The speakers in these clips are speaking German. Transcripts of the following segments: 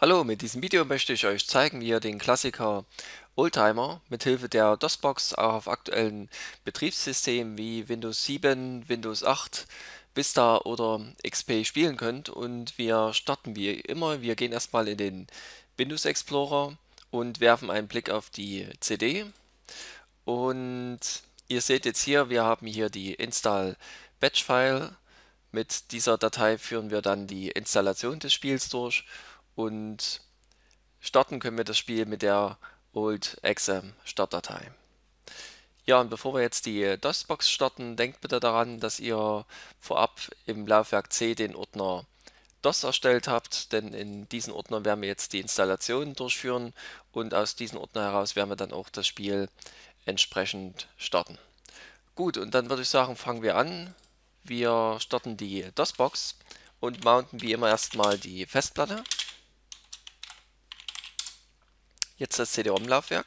Hallo, mit diesem Video möchte ich euch zeigen, wie ihr den Klassiker Oldtimer mithilfe der DOS-Box auch auf aktuellen Betriebssystemen wie Windows 7, Windows 8, Vista oder XP spielen könnt. Und wir starten wie immer, wir gehen erstmal in den Windows Explorer und werfen einen Blick auf die CD. Und ihr seht jetzt hier, wir haben hier die Install Batch File. Mit dieser Datei führen wir dann die Installation des Spiels durch und starten können wir das Spiel mit der Old Exam Startdatei. Ja, und bevor wir jetzt die DOS-Box starten, denkt bitte daran, dass ihr vorab im Laufwerk C den Ordner DOS erstellt habt, denn in diesen Ordner werden wir jetzt die Installation durchführen und aus diesem Ordner heraus werden wir dann auch das Spiel entsprechend starten. Gut, und dann würde ich sagen, fangen wir an. Wir starten die DOS-Box und mounten wie immer erstmal die Festplatte. Jetzt das CD-ROM-Laufwerk.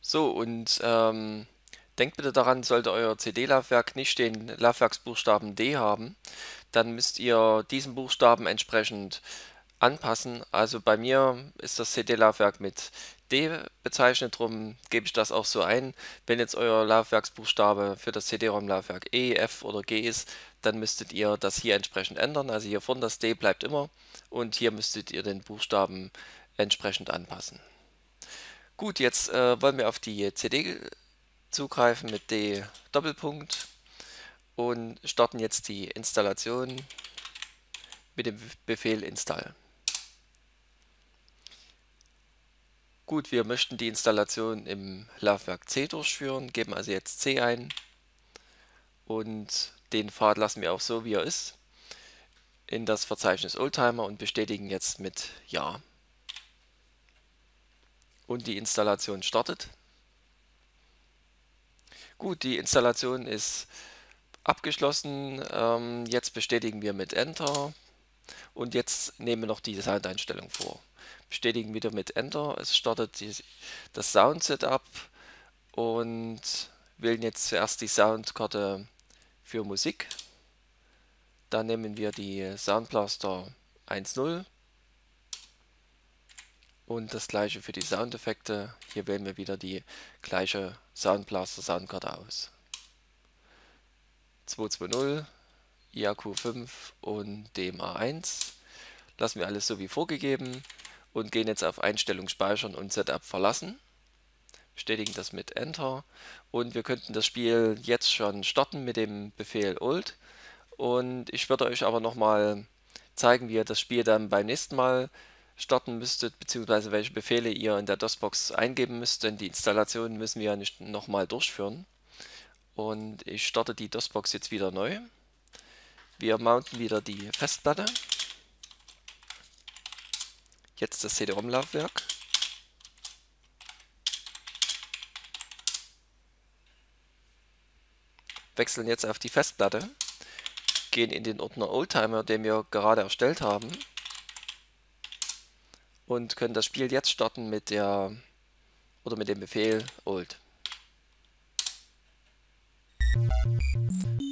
So, und ähm, denkt bitte daran, sollte euer CD-Laufwerk nicht den Laufwerksbuchstaben D haben, dann müsst ihr diesen Buchstaben entsprechend anpassen. Also bei mir ist das CD-Laufwerk mit D bezeichnet, darum gebe ich das auch so ein. Wenn jetzt euer Laufwerksbuchstabe für das CD-ROM-Laufwerk E, F oder G ist, dann müsstet ihr das hier entsprechend ändern. Also hier vorne das D bleibt immer und hier müsstet ihr den Buchstaben entsprechend anpassen. Gut, jetzt äh, wollen wir auf die CD zugreifen mit D Doppelpunkt und starten jetzt die Installation mit dem Befehl install. Gut, wir möchten die Installation im Laufwerk C durchführen, geben also jetzt C ein und den Pfad lassen wir auch so, wie er ist, in das Verzeichnis Oldtimer und bestätigen jetzt mit Ja. Und die Installation startet. Gut, die Installation ist abgeschlossen. Ähm, jetzt bestätigen wir mit Enter und jetzt nehmen wir noch die Soundeinstellung vor bestätigen wieder mit Enter. Es startet die, das Sound Setup und wählen jetzt zuerst die Soundkarte für Musik. Dann nehmen wir die Soundblaster 1.0 und das gleiche für die Soundeffekte. Hier wählen wir wieder die gleiche Soundblaster Soundkarte aus. 220, IAQ5 und DMA1 lassen wir alles so wie vorgegeben und gehen jetzt auf Einstellung speichern und Setup verlassen. Bestätigen das mit Enter und wir könnten das Spiel jetzt schon starten mit dem Befehl Old und ich würde euch aber nochmal zeigen, wie ihr das Spiel dann beim nächsten Mal starten müsstet, beziehungsweise welche Befehle ihr in der DOS-Box eingeben müsst, denn die Installation müssen wir ja nicht nochmal durchführen. Und ich starte die DOS-Box jetzt wieder neu. Wir mounten wieder die Festplatte. Jetzt das CD-ROM-Laufwerk. Wechseln jetzt auf die Festplatte. Gehen in den Ordner Oldtimer, den wir gerade erstellt haben. Und können das Spiel jetzt starten mit der oder mit dem Befehl Old.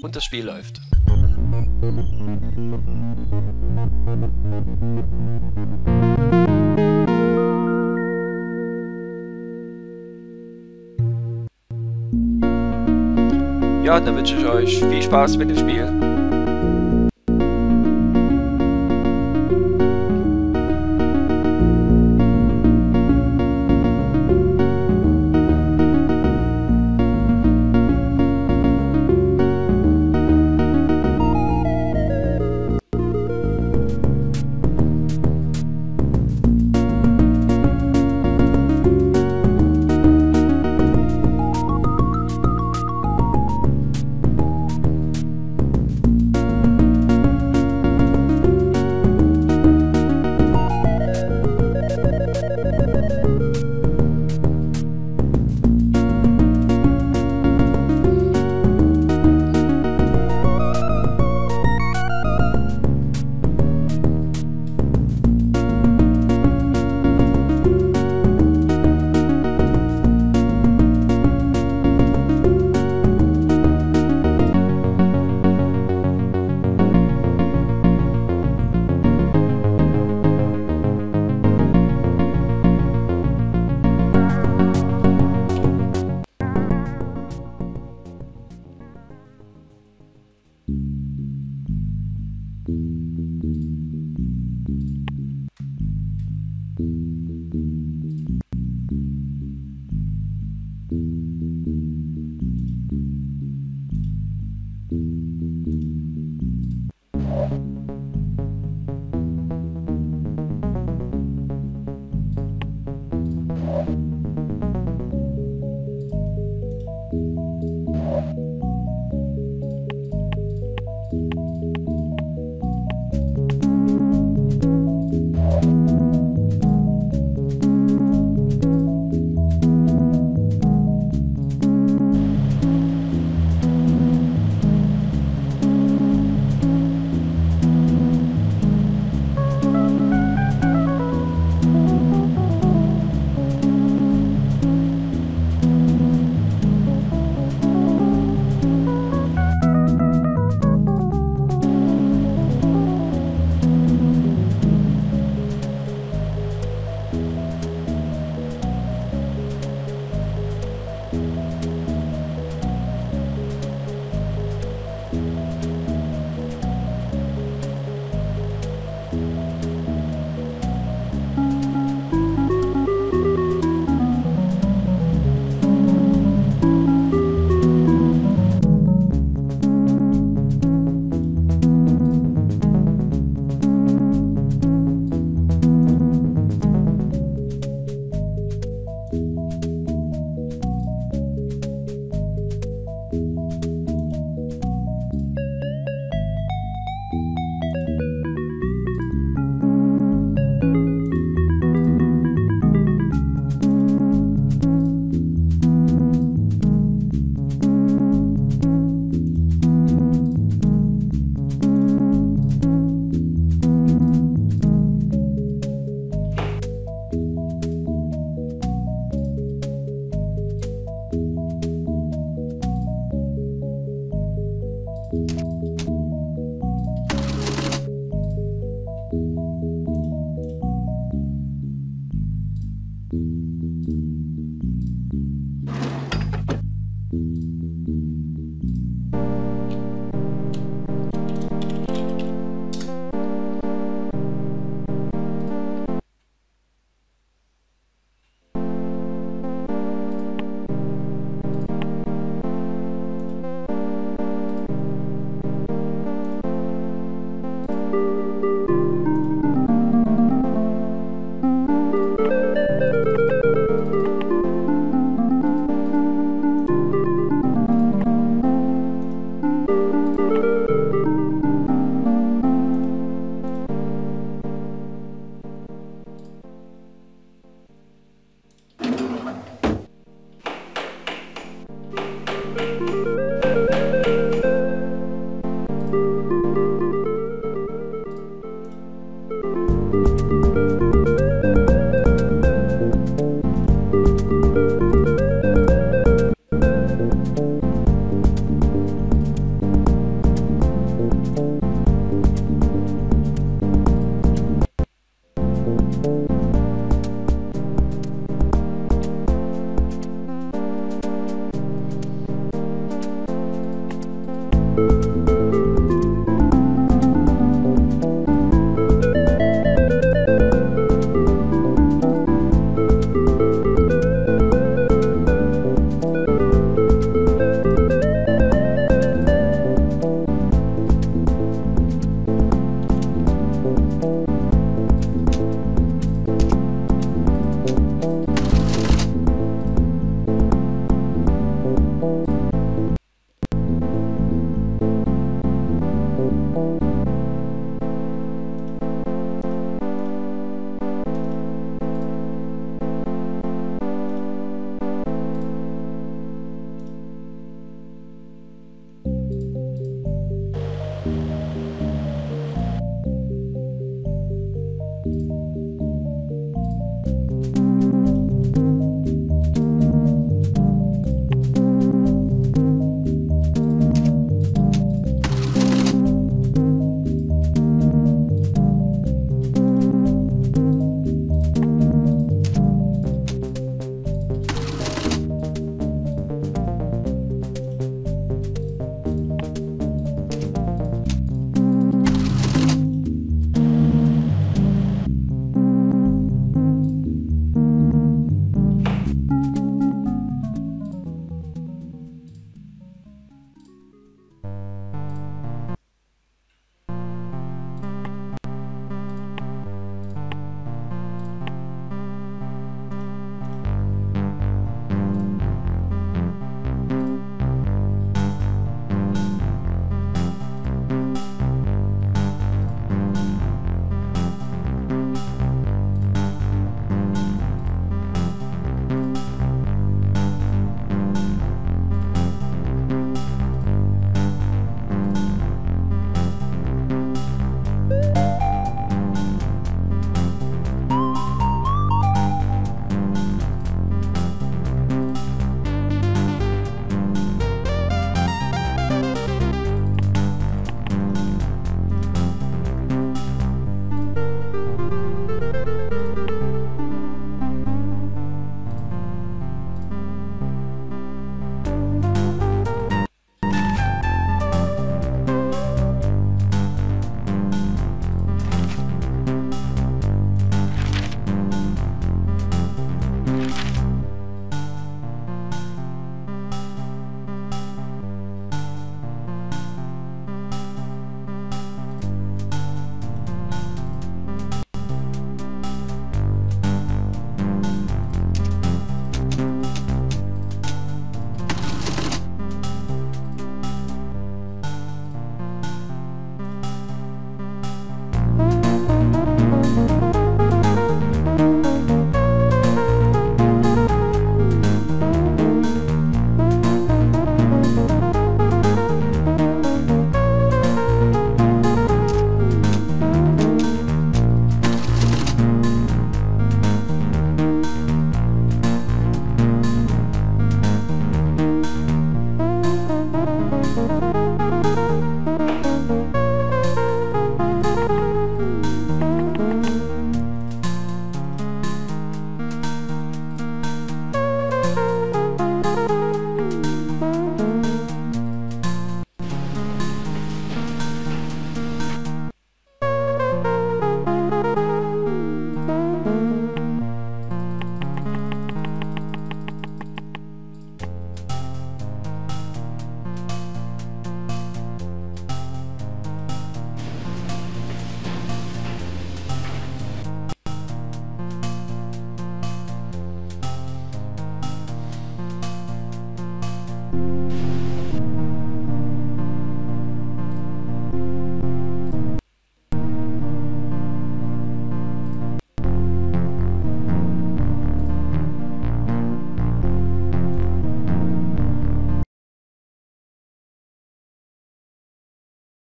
Und das Spiel läuft. Ja, dann wünsche ich euch viel Spaß mit dem Spiel.